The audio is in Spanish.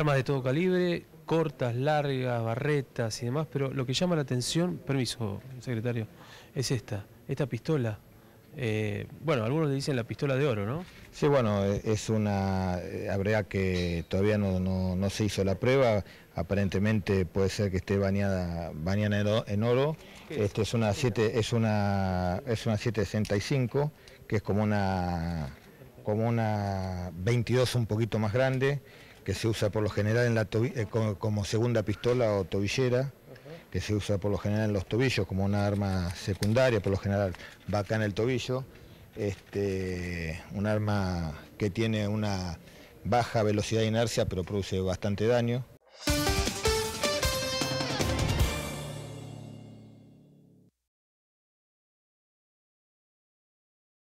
Armas de todo calibre, cortas, largas, barretas y demás, pero lo que llama la atención, permiso, secretario, es esta, esta pistola. Eh, bueno, algunos le dicen la pistola de oro, ¿no? Sí, bueno, e, es una, eh, habría que, todavía no, se hizo la prueba, aparentemente puede ser que esté bañada, bañada en oro. Este es una 7, es una, es una 765, que es como una, como una 22 un poquito más grande, que se usa por lo general en la eh, como, segunda pistola o tobillera, que se usa por lo general en los tobillos como una arma secundaria, por lo general va acá en el tobillo. Este, un arma que tiene una baja velocidad de inercia pero produce bastante daño.